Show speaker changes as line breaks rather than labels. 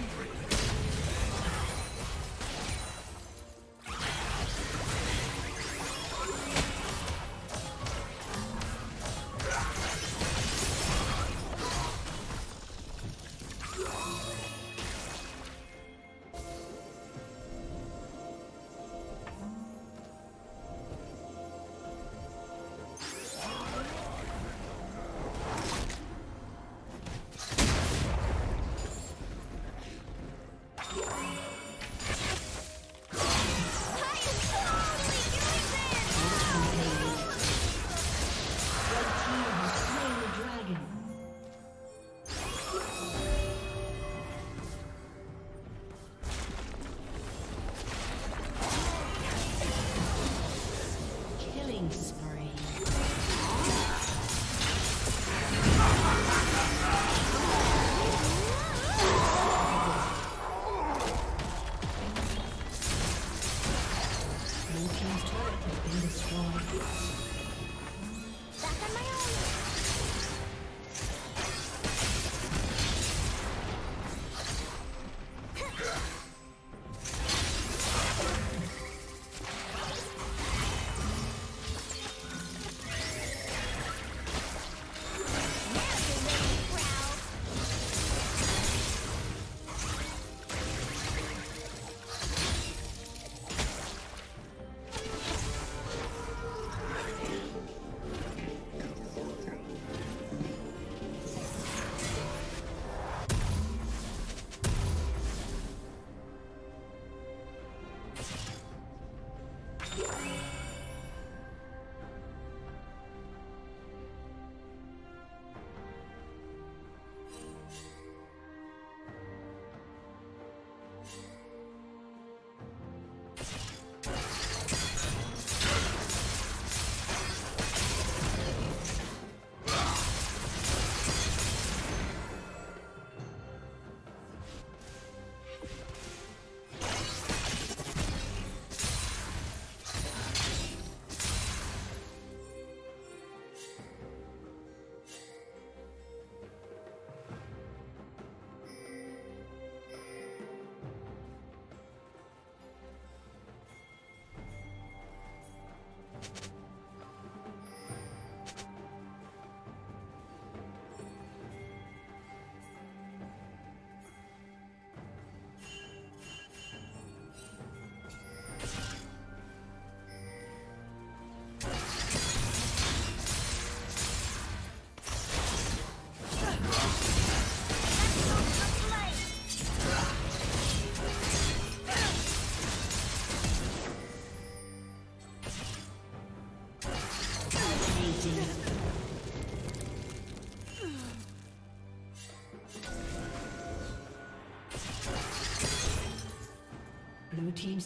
Team's